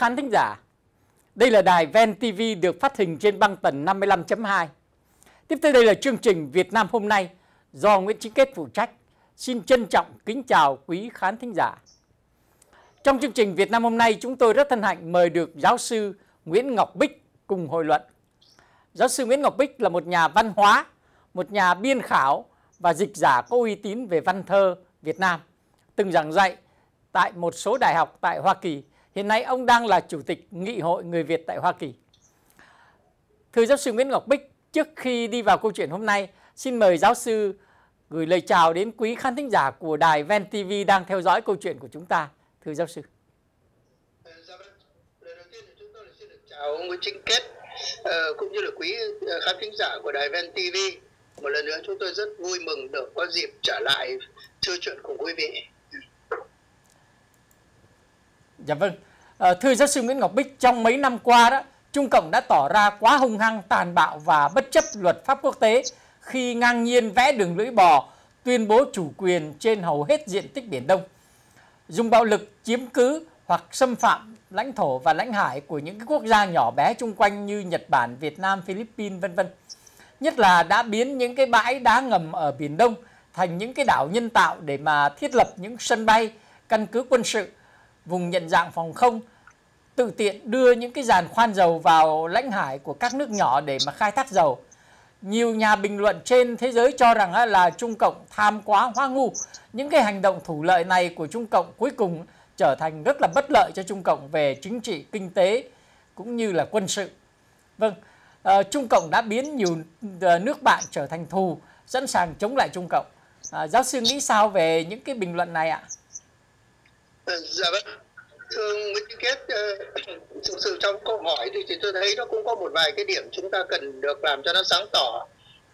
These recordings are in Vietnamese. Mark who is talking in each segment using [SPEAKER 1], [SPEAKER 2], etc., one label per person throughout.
[SPEAKER 1] Khán thính giả, đây là đài Ven TV được phát hình trên băng tần 55.2. Tiếp theo đây là chương trình Việt Nam hôm nay do Nguyễn Chí Kết phụ trách. Xin trân trọng kính chào quý khán thính giả. Trong chương trình Việt Nam hôm nay, chúng tôi rất thân hạnh mời được giáo sư Nguyễn Ngọc Bích cùng hội luận. Giáo sư Nguyễn Ngọc Bích là một nhà văn hóa, một nhà biên khảo và dịch giả có uy tín về văn thơ Việt Nam, từng giảng dạy tại một số đại học tại Hoa Kỳ. Hiện nay ông đang là Chủ tịch Nghị hội Người Việt tại Hoa Kỳ. Thưa giáo sư Nguyễn Ngọc Bích, trước khi đi vào câu chuyện hôm nay, xin mời giáo sư gửi lời chào đến quý khán thính giả của đài Ven TV đang theo dõi câu chuyện của chúng ta. Thưa giáo sư.
[SPEAKER 2] Lời đầu tiên thì chúng tôi xin được chào ông Nguyễn Trinh Kết ờ, cũng như là quý ờ, khán thính giả của đài Ven TV. Một lần nữa chúng tôi rất vui mừng được có dịp trở lại trò chuyện cùng quý vị.
[SPEAKER 1] Dạ vâng. À, thưa giáo sư Nguyễn Ngọc Bích, trong mấy năm qua đó, Trung Cộng đã tỏ ra quá hung hăng, tàn bạo và bất chấp luật pháp quốc tế khi ngang nhiên vẽ đường lưỡi bò, tuyên bố chủ quyền trên hầu hết diện tích Biển Đông. Dùng bạo lực chiếm cứ hoặc xâm phạm lãnh thổ và lãnh hải của những quốc gia nhỏ bé chung quanh như Nhật Bản, Việt Nam, Philippines vân vân. Nhất là đã biến những cái bãi đá ngầm ở Biển Đông thành những cái đảo nhân tạo để mà thiết lập những sân bay, căn cứ quân sự vùng nhận dạng phòng không tự tiện đưa những cái giàn khoan dầu vào lãnh hải của các nước nhỏ để mà khai thác dầu. Nhiều nhà bình luận trên thế giới cho rằng là Trung Cộng tham quá hoa ngu. Những cái hành động thủ lợi này của Trung Cộng cuối cùng trở thành rất là bất lợi cho Trung Cộng về chính trị, kinh tế cũng như là quân sự. Vâng, à, Trung Cộng đã biến nhiều ờ, nước bạn trở thành thù, sẵn sàng chống lại Trung Cộng. À, giáo sư nghĩ sao về những cái bình luận này ạ?
[SPEAKER 2] Dạ vâng thường với Chí Kết ờ, thực sự trong câu hỏi thì, thì tôi thấy nó cũng có một vài cái điểm chúng ta cần được làm cho nó sáng tỏ.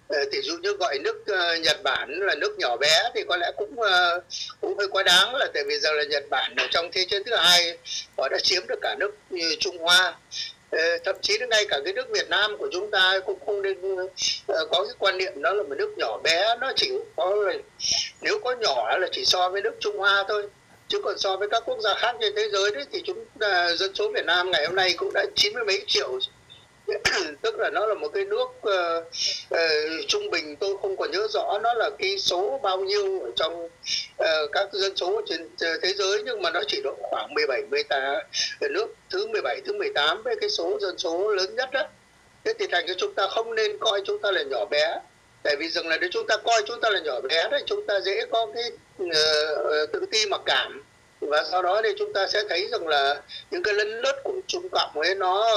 [SPEAKER 2] Ờ, thì dụ như gọi nước uh, Nhật Bản là nước nhỏ bé thì có lẽ cũng uh, cũng hơi quá đáng là tại vì giờ là Nhật Bản ở trong thế chiến thứ hai họ đã chiếm được cả nước như Trung Hoa. Uh, thậm chí đến ngay cả cái nước Việt Nam của chúng ta cũng không nên uh, có cái quan niệm đó là một nước nhỏ bé nó chỉ có nếu có nhỏ là chỉ so với nước Trung Hoa thôi chứ còn so với các quốc gia khác trên thế giới đấy thì chúng là dân số Việt Nam ngày hôm nay cũng đã chín mươi mấy triệu. Tức là nó là một cái nước uh, uh, trung bình tôi không còn nhớ rõ nó là cái số bao nhiêu ở trong uh, các dân số trên thế giới nhưng mà nó chỉ độ khoảng 17 18 nước thứ 17 thứ 18 với cái số dân số lớn nhất đó. Thế thì thành cái chúng ta không nên coi chúng ta là nhỏ bé. Tại vì rằng là nếu chúng ta coi chúng ta là nhỏ bé đấy chúng ta dễ có cái Ờ, ờ, tự ti mặc cảm. Và sau đó thì chúng ta sẽ thấy rằng là những cái lấn lướt của trung cộng ấy nó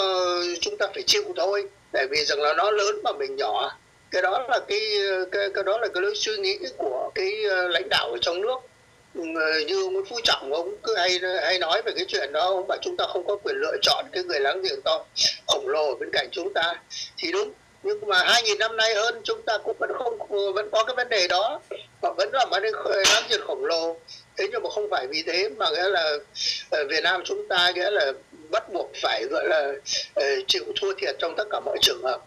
[SPEAKER 2] chúng ta phải chịu thôi. Tại vì rằng là nó lớn mà mình nhỏ. Cái đó là cái cái, cái đó là cái lối suy nghĩ của cái ờ, lãnh đạo ở trong nước. Ừ, như ông Phú Trọng ông cứ hay hay nói về cái chuyện đó ông bảo chúng ta không có quyền lựa chọn cái người láng giềng to khổng lồ bên cạnh chúng ta. Thì đúng nhưng mà hai nghìn năm nay hơn chúng ta cũng vẫn không vẫn có cái vấn đề đó và vẫn là một láng giềng khổng lồ thế nhưng mà không phải vì thế mà nghĩa là ở Việt Nam chúng ta nghĩa là bắt buộc phải gọi là ờ, chịu thua thiệt trong tất cả mọi trường hợp.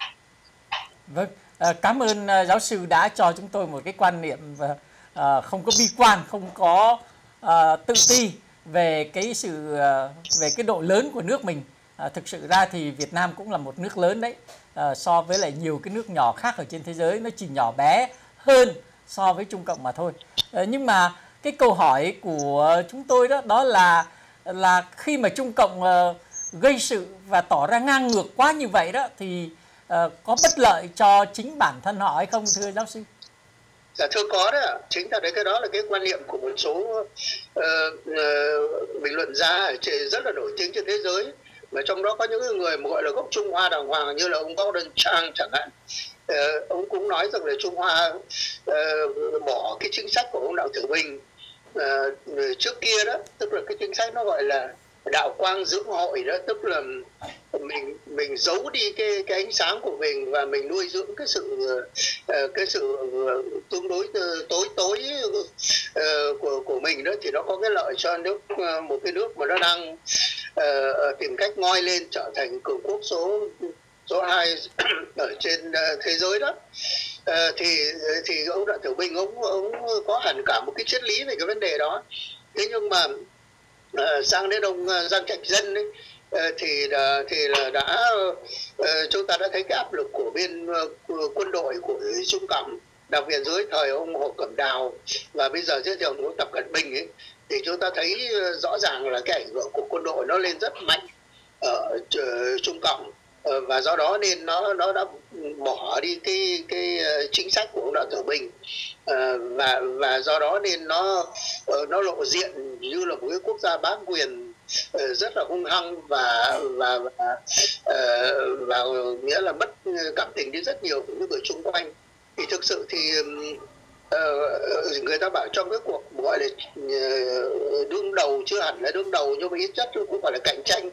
[SPEAKER 1] Vâng, à, cảm ơn giáo sư đã cho chúng tôi một cái quan niệm à, không có bi quan, không có à, tự ti về cái sự về cái độ lớn của nước mình. À, thực sự ra thì Việt Nam cũng là một nước lớn đấy. À, so với lại nhiều cái nước nhỏ khác ở trên thế giới nó chỉ nhỏ bé hơn so với Trung Cộng mà thôi. Ờ, nhưng mà cái câu hỏi của chúng tôi đó đó là là khi mà Trung Cộng ờ, gây sự và tỏ ra ngang ngược quá như vậy đó thì ờ, có bất lợi cho chính bản thân họ hay không thưa giáo sư?
[SPEAKER 2] Dạ thưa có đấy ạ. Chính là đấy cái đó là cái quan niệm của một số uh, uh, bình luận gia rất là nổi tiếng trên thế giới mà trong đó có những người mà gọi là gốc Trung Hoa đàng hoàng như là ông Gordon Chang chẳng hạn uh, ông cũng nói rằng là Trung Hoa uh, bỏ cái chính sách của ông Đặng Tử Bình uh, trước kia đó tức là cái chính sách nó gọi là đạo quang dưỡng hội đó tức là mình mình giấu đi cái cái ánh sáng của mình và mình nuôi dưỡng cái sự uh, cái sự tương đối tối tối uh, của của mình đó thì nó có cái lợi cho nước một cái nước mà nó đang uh, tìm cách ngoi lên trở thành cường quốc số số 2 ở trên ờ, thế giới đó. Ờ, thì thì ông Đặng Tiểu Bình ông ông có hẳn cả một cái triết lý về cái vấn đề đó. Thế nhưng mà ờ, sang đến ông Giang Trạch Dân ấy, thì thì là đã chúng ta đã thấy cái áp lực của bên quân đội của Trung Cộng đặc biệt dưới thời ông Hồ Cẩm Đào và bây giờ dưới thời ông Tập Cận Bình ấy thì chúng ta thấy rõ ràng là cái ảnh hưởng của quân đội nó lên rất mạnh ở Trung Cộng. Ờ, và do đó nên nó nó đã bỏ đi cái cái ờ, chính sách của ông Đặng Tử Bình. Ờ, và và do đó nên nó nó lộ diện như là một cái quốc gia bá quyền rất là hung hăng và và và, và nghĩa là mất cảm tình đi rất nhiều của những người xung quanh. Thì thực sự thì người ta bảo trong cái cuộc gọi là đương đầu chưa hẳn là đương đầu nhưng mà ít chất cũng gọi là cạnh tranh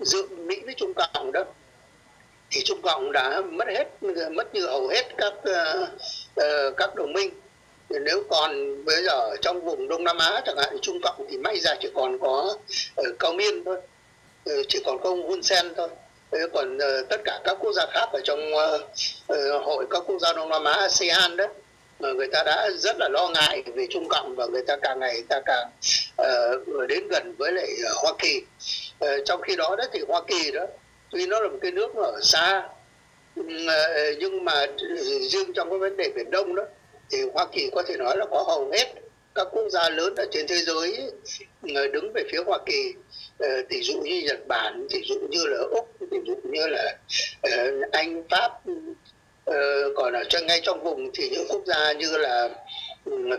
[SPEAKER 2] giữa Mỹ với Trung Cộng đó thì Trung Cộng đã mất hết mất như hầu hết các uh, các đồng minh. Nếu còn bây giờ trong vùng Đông Nam Á chẳng hạn Trung Cộng thì may ra chỉ còn có ở Cao Miên thôi chỉ còn có Hun Sen thôi. Còn uh, tất cả các quốc gia khác ở trong uh, uh, hội các quốc gia Đông Nam Á ASEAN đó mà người ta đã rất là lo ngại về Trung Cộng và người ta càng ngày ta càng uh, đến gần với lại uh, Hoa Kỳ. Uh, trong khi đó đó thì Hoa Kỳ đó tuy nó là một cái nước ở xa. Nhưng mà ờ, ờ, riêng trong cái vấn đề biển đông đó, thì hoa kỳ có thể nói là có hầu hết các quốc gia lớn ở trên thế giới ờ, đứng về phía hoa kỳ. Tỷ dụ như nhật bản tỷ dụ như là úc tỷ dụ như là anh, pháp còn ở trong ngay trong vùng thì những quốc gia như là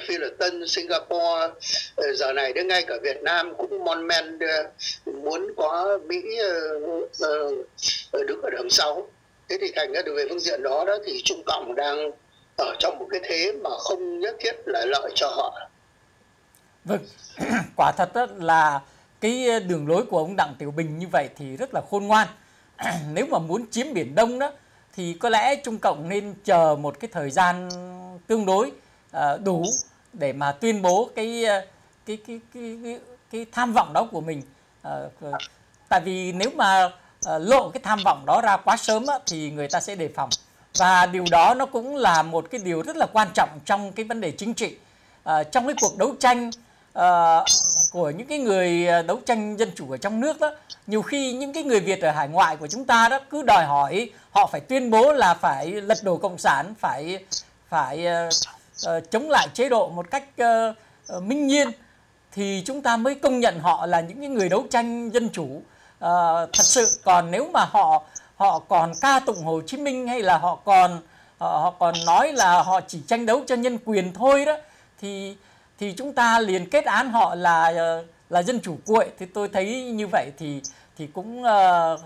[SPEAKER 2] Philippines, Singapore ờ, giờ này đến ngay cả Việt Nam cũng mon men ờ, muốn có Mỹ ờ, đứng ở đằng sau. Thế thì thành ra về phương diện đó đó thì Trung Cộng đang ở trong một cái thế mà không nhất thiết là lợi cho họ.
[SPEAKER 1] Vâng. Quả thật đó là cái đường lối của ông Đặng Tiểu Bình như vậy thì rất là khôn ngoan. Nếu mà muốn chiếm biển Đông đó thì có lẽ Trung Cộng nên chờ một cái thời gian tương đối. Ờ, đủ để mà tuyên bố cái ờ, cái cái cái cái, cái tham vọng đó của mình. Ờ, tại vì nếu mà lộ cái tham vọng đó ra quá sớm á, thì người ta sẽ đề phòng. Và điều đó nó cũng là một cái điều rất là quan trọng trong cái vấn đề chính trị. À, trong cái cuộc đấu tranh à, của những cái người đấu tranh dân chủ ở trong nước đó nhiều khi những cái người Việt ở hải ngoại của chúng ta đó cứ đòi hỏi họ phải tuyên bố là phải lật đổ cộng sản phải phải uh, chống lại chế độ một cách uh, uh, minh nhiên thì chúng ta mới công nhận họ là những cái người đấu tranh dân chủ. Uh, thật sự còn nếu mà họ họ còn ca tụng Hồ Chí Minh hay là họ còn họ, họ còn nói là họ chỉ tranh đấu cho nhân quyền thôi đó thì thì chúng ta liền kết án họ là là dân chủ cuội. Thì tôi thấy như vậy thì thì cũng uh,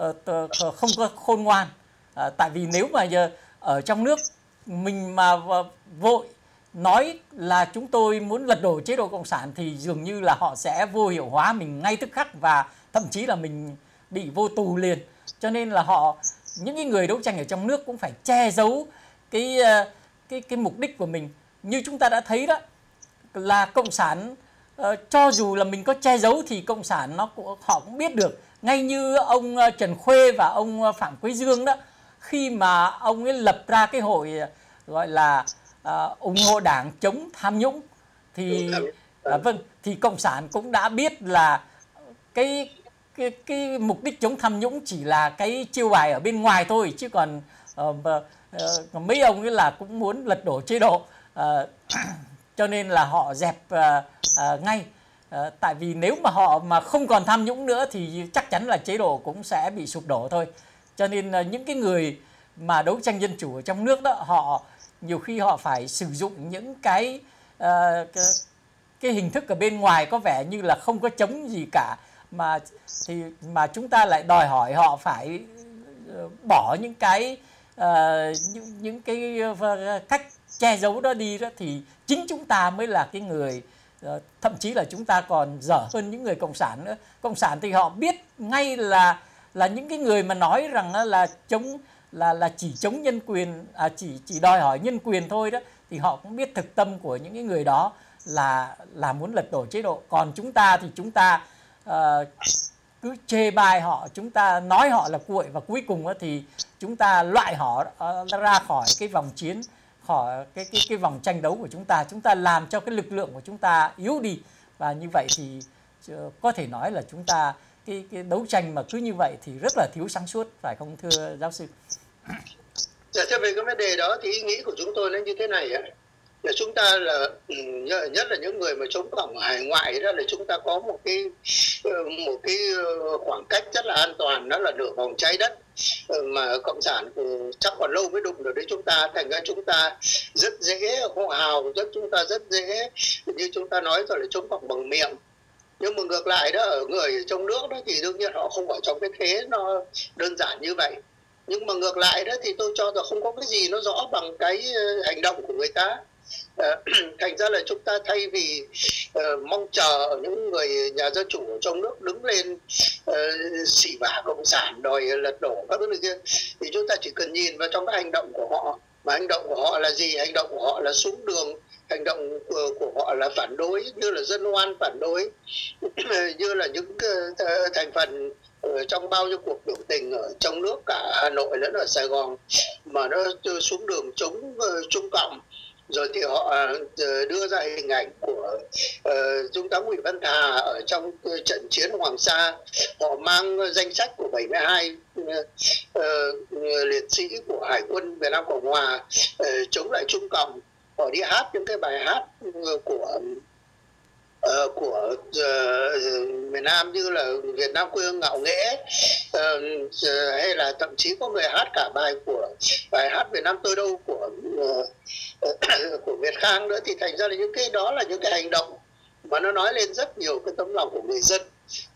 [SPEAKER 1] uh, không có khôn ngoan. Uh, tại vì nếu mà giờ ở trong nước mình mà vội nói là chúng tôi muốn lật đổ chế độ cộng sản thì dường như là họ sẽ vô hiệu hóa mình ngay tức khắc và thậm chí là mình bị vô tù liền. Cho nên là họ những cái người đấu tranh ở trong nước cũng phải che giấu cái ờ, cái cái mục đích của mình. Như chúng ta đã thấy đó là cộng sản ờ, cho dù là mình có che giấu thì cộng sản nó cũng, họ cũng biết được. Ngay như ông ờ, Trần Khuê và ông Phạm Quế Dương đó khi mà ông ấy lập ra cái hội gọi là uh, ủng hộ đảng chống tham nhũng thì uh, vâng thì cộng sản cũng đã biết là cái cái cái mục đích chống tham nhũng chỉ là cái chiêu bài ở bên ngoài thôi chứ còn uh, uh, mấy ông ấy là cũng muốn lật đổ chế độ uh, cho nên là họ dẹp uh, uh, ngay. Uh, tại vì nếu mà họ mà không còn tham nhũng nữa thì chắc chắn là chế độ cũng sẽ bị sụp đổ thôi cho nên là những cái người mà đấu tranh dân chủ ở trong nước đó họ nhiều khi họ phải sử dụng những cái uh, cái, cái hình thức ở bên ngoài có vẻ như là không có chống gì cả. Mà thì mà chúng ta lại đòi hỏi họ phải ờ, bỏ những cái uh, những, những cái uh, cách che giấu đó đi đó thì chính chúng ta mới là cái người uh, thậm chí là chúng ta còn dở hơn những người cộng sản nữa. Cộng sản thì họ biết ngay là là những cái người mà nói rằng là chống là là chỉ chống nhân quyền à, chỉ chỉ đòi hỏi nhân quyền thôi đó thì họ cũng biết thực tâm của những cái người đó là là muốn lật đổ chế độ. Còn chúng ta thì chúng ta uh, cứ chê bai họ chúng ta nói họ là cuội và cuối cùng thì chúng ta loại họ ờ, ra khỏi cái vòng chiến khỏi cái cái cái vòng tranh đấu của chúng ta. Chúng ta làm cho cái lực lượng của chúng ta yếu đi. Và như vậy thì ờ, có thể nói là chúng ta cái cái đấu tranh mà cứ như vậy thì rất là thiếu sáng suốt phải không thưa giáo sư?
[SPEAKER 2] Dạ, theo về cái vấn đề đó thì ý nghĩ của chúng tôi nó như thế này ạ. Là chúng ta là ừ, nhất là những người mà chống cộng hải ngoại đó là chúng ta có một cái ờ, một cái ờ, khoảng cách rất là an toàn đó là nửa vòng trái đất ờ, mà cộng sản ừ, chắc còn lâu mới đụng được đến chúng ta. Thành ra chúng ta rất dễ hô hào rất chúng ta rất dễ như chúng ta nói rồi là chống cộng bằng miệng nhưng mà ngược lại đó ở người trong nước đó thì đương nhiên họ không ở trong cái thế nó đơn giản như vậy. Nhưng mà ngược lại đó thì tôi cho là không có cái gì nó rõ bằng cái ờ, hành động của người ta. Ờ, thành ra là chúng ta thay vì uh, mong chờ những người nhà dân chủ ở trong nước đứng lên uh, xỉ vả cộng sản đòi lật đổ các thứ kia thì chúng ta chỉ cần nhìn vào trong cái hành động của họ. Mà hành động của họ là gì? Hành động của họ là xuống đường hành động của, của họ là phản đối như là dân oan phản đối như là những uh, thành phần ở trong bao nhiêu cuộc biểu tình ở trong nước cả Hà Nội lẫn ở Sài Gòn mà nó xuống đường chống uh, Trung Cộng. Rồi thì họ đưa ra hình ảnh của uh, trung tá Nguyễn Văn Thà ở trong trận chiến Hoàng Sa. Họ mang danh sách của 72 uh, uh, liệt sĩ của Hải quân Việt Nam Cộng Hòa uh, chống lại Trung Cộng họ đi hát những cái bài hát của uh, của uh, miền Nam như là Việt Nam quê hương ngạo nghễ uh, hay là thậm chí có người hát cả bài của bài hát Việt Nam tôi đâu của uh, của Việt Khang nữa. Thì thành ra là những cái đó là những cái hành động mà nó nói lên rất nhiều cái tấm lòng của người dân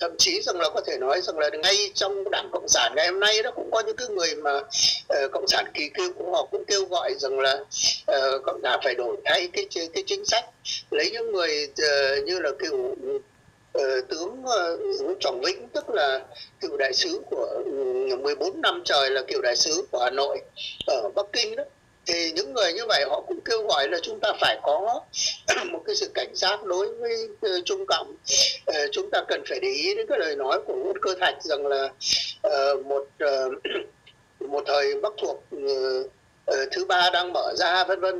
[SPEAKER 2] thậm chí rằng là có thể nói rằng là ngay trong đảng cộng sản ngày hôm nay đó cũng có những cái người mà uh, cộng sản kỳ cựu của họ cũng kêu gọi rằng là uh, cộng sản phải đổi thay cái cái chính sách. Lấy những người uh, như là cựu uh, tướng uh, Trọng Vĩnh tức là cựu đại sứ của ừ, uh, 14 năm trời là cựu đại sứ của Hà Nội ở Bắc Kinh đó thì những người như vậy họ cũng kêu gọi là chúng ta phải có một cái sự cảnh giác đối với ờ, trung cộng. Ờ, chúng ta cần phải để ý đến cái lời nói của Nguyễn Cơ Thạch rằng là ờ, một một thời Bắc thuộc thứ ba đang mở ra vân vân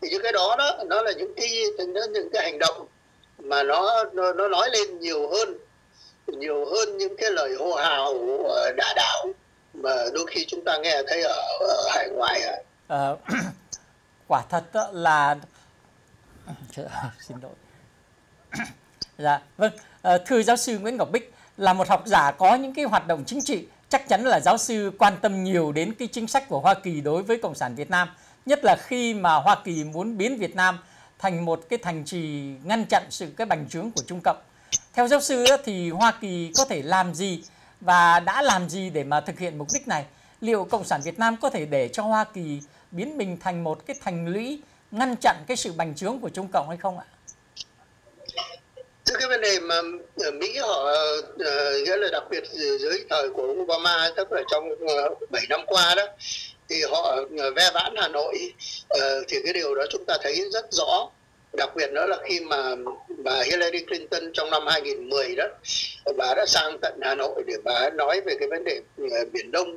[SPEAKER 2] thì những cái đó đó nó là những cái những cái hành động mà nó nó, nó nói lên nhiều hơn nhiều hơn những cái lời hô hào đả đảo mà đôi khi chúng ta nghe thấy ở, ở hải ngoại uh,
[SPEAKER 1] quả thật là xin lỗi. Dạ vâng uh, thưa giáo sư Nguyễn Ngọc Bích là một học giả có những cái hoạt động chính trị chắc chắn là giáo sư quan tâm nhiều đến cái chính sách của Hoa Kỳ đối với cộng sản Việt Nam nhất là khi mà Hoa Kỳ muốn biến Việt Nam thành một cái thành trì ngăn chặn sự cái bành trướng của Trung Cộng. Theo giáo sư thì Hoa Kỳ có thể làm gì và đã làm gì để mà thực hiện mục đích này? Liệu cộng sản Việt Nam có thể để cho Hoa Kỳ biến mình thành một cái thành lũy ngăn chặn cái sự bành trướng của Trung Cộng hay không ạ?
[SPEAKER 2] Thưa cái vấn đề mà ở Mỹ họ ờ, ờ, nghĩa là đặc biệt dưới thời của Obama, tức là trong 7 năm qua đó, thì họ ve vãn Hà Nội thì cái điều đó chúng ta thấy rất rõ đặc biệt nữa là khi mà, bà Hillary Clinton trong năm 2010 đó, bà đã sang tận Hà Nội để bà nói về cái vấn đề biển Đông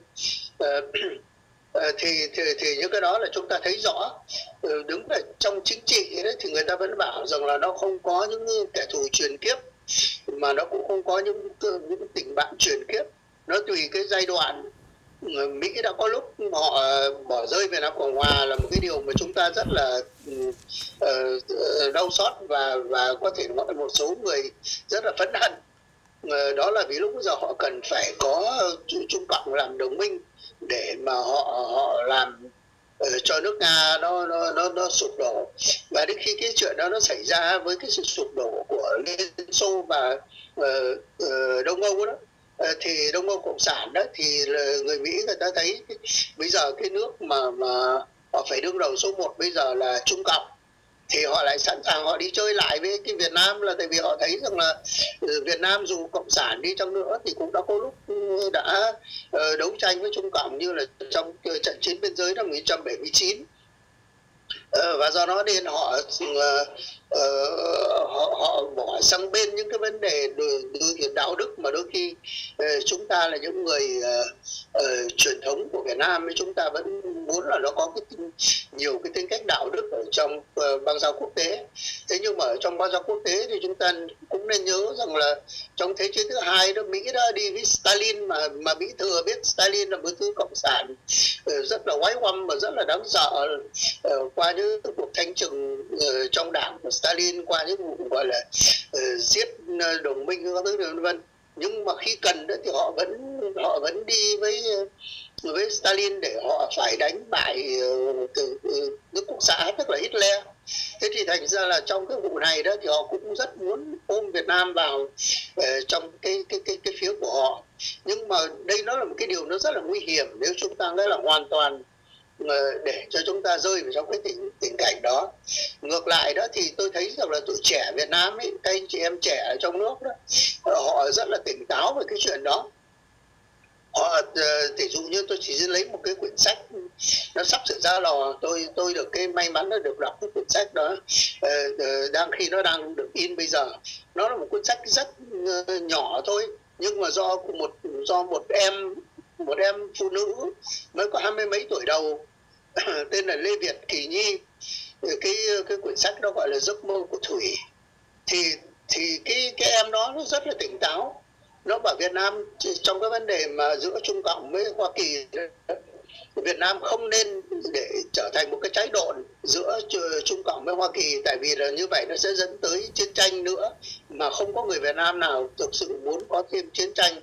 [SPEAKER 2] Ờ, thì, thì thì những cái đó là chúng ta thấy rõ. Ừ, Đứng ở trong chính trị đấy thì người ta vẫn bảo rằng là nó không có những kẻ thù truyền kiếp mà nó cũng không có những những tình bạn truyền kiếp. Nó tùy cái giai đoạn Mỹ đã có lúc họ bỏ rơi Việt Nam Cộng Hòa là một cái điều mà chúng ta rất là uh, đau xót và và có thể nói một số người rất là phẫn hận. Uh, đó là vì lúc giờ họ cần phải có Trung Cộng làm đồng minh để mà họ họ làm uh, cho nước nga nó nó nó nó sụp đổ. Và đến khi cái chuyện đó nó xảy ra với cái sự sụp đổ của liên xô và uh, uh, đông âu đó thì đông âu cộng sản đó thì người mỹ người ta thấy bây giờ cái nước mà mà họ phải đương đầu số 1 bây giờ là trung cộng thì họ lại sẵn sàng họ đi chơi lại với cái Việt Nam là tại vì họ thấy rằng là ừ, Việt Nam dù cộng sản đi chăng nữa thì cũng đã có lúc ừ, đã ờ, đấu tranh với Trung Cộng như là trong trận chiến biên giới năm 1979 ờ, và do đó nên họ ừ, uh, họ, họ bỏ sang bên những cái vấn đề đôi, đạo đức mà đôi khi uh, chúng ta là những người uh, uh, truyền thống của Việt Nam chúng ta vẫn muốn là nó có cái tính, nhiều cái tính cách đạo đức ở trong uh, bang giao quốc tế. Thế nhưng mà ở trong bang giao quốc tế thì chúng ta cũng nên nhớ rằng là trong thế chiến thứ hai đó Mỹ đã đi với Stalin mà mà Mỹ thừa biết Stalin là một thứ cộng sản uh, rất là quái quăm và rất là đáng sợ uh, qua những cuộc thanh trừng uh, trong đảng của Stalin qua những vụ gọi là uh, giết ờ, đồng minh các thứ vân vân. Nhưng mà khi cần đó thì họ vẫn họ vẫn đi với ờ, với Stalin để họ phải đánh bại từ nước quốc xã tức là Hitler. Thế thì thành ra là trong cái vụ này đó thì họ cũng rất muốn ôm Việt Nam vào uh, trong cái cái cái cái phía của họ. Nhưng mà đây nó là một cái điều nó rất là nguy hiểm nếu chúng ta nói là hoàn toàn để cho chúng ta rơi vào trong cái tình tình cảnh đó. Ngược lại đó thì tôi thấy rằng là tuổi trẻ Việt Nam ấy, các anh chị em trẻ ở trong nước đó, họ rất là tỉnh táo về cái chuyện đó. Họ ờ, tỷ dụ như tôi chỉ lấy một cái quyển sách, nó sắp sửa ra lò tôi tôi được cái may mắn là được đọc cái quyển sách đó ờ, ờ, đang khi nó đang được in bây giờ. Nó là một cuốn sách rất nhỏ thôi, nhưng mà do một do một em một em phụ nữ mới có hai mươi mấy tuổi đầu, tên là Lê Việt Kỳ Nhi. Cái cái quyển sách đó gọi là giấc mơ của Thủy. Thì thì cái cái em đó nó rất là tỉnh táo. Nó bảo Việt Nam, trong cái vấn đề mà giữa Trung Cộng với Hoa Kỳ Việt Nam không nên để trở thành một cái trái độn giữa Trung Cộng với Hoa Kỳ tại vì là như vậy nó sẽ dẫn tới chiến tranh nữa mà không có người Việt Nam nào thực sự muốn có thêm chiến tranh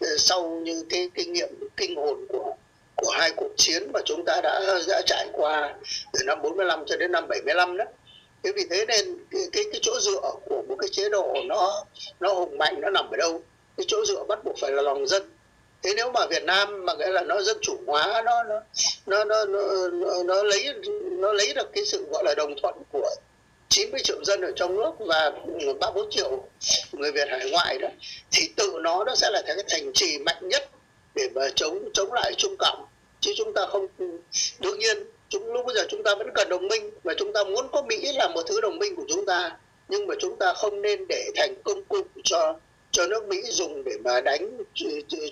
[SPEAKER 2] ờ, sau những cái kinh nghiệm kinh hồn của của hai cuộc chiến mà chúng ta đã đã trải qua từ năm 45 cho đến năm 75 đó. Thế vì thế nên cái, cái cái chỗ dựa của một cái chế độ nó nó hùng mạnh nó nằm ở đâu? Cái chỗ dựa bắt buộc phải là lòng dân thế nếu mà Việt Nam mà nghĩa là nó dân chủ hóa nó nó nó nó nó, nó, nó lấy nó lấy được cái sự gọi là đồng thuận của 90 triệu dân ở trong nước và ba bốn triệu người Việt hải ngoại đó thì tự nó nó sẽ là cái thành trì mạnh nhất để mà chống chống lại Trung Cộng. Chứ chúng ta không đương nhiên chúng lúc bây giờ chúng ta vẫn cần đồng minh và chúng ta muốn có Mỹ là một thứ đồng minh của chúng ta nhưng mà chúng ta không nên để thành công cụ cho cho nước Mỹ dùng để mà đánh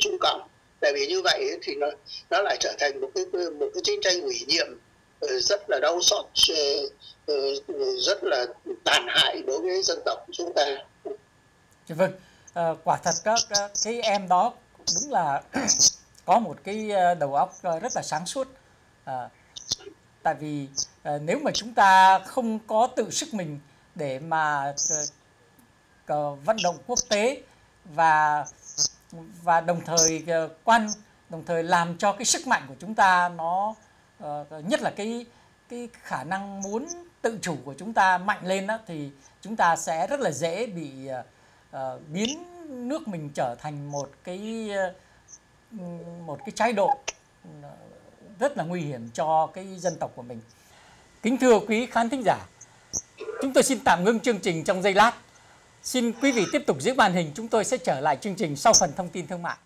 [SPEAKER 2] Trung Cộng tại vì như vậy thì nó nó lại trở thành một cái một cái chiến tranh ủy nhiệm ờ, rất là đau xót ờ, ờ, rất là tàn hại đối với dân tộc chúng ta.
[SPEAKER 1] Dạ vâng, à, quả thật các cái em đó đúng là có một cái đầu óc rất là sáng suốt. À, tại vì à, nếu mà chúng ta không có tự sức mình để mà à, vận động quốc tế và và đồng thời ờ, quan đồng thời làm cho cái sức mạnh của chúng ta nó uh, nhất là cái cái khả năng muốn tự chủ của chúng ta mạnh lên đó thì chúng ta sẽ rất là dễ bị uh, biến nước mình trở thành một cái uh, một cái trái độ rất là nguy hiểm cho cái dân tộc của mình. Kính thưa quý khán thính giả, chúng tôi xin tạm ngưng chương trình trong giây lát Xin quý vị tiếp tục giữ màn hình, chúng tôi sẽ trở lại chương trình sau phần thông tin thương mại.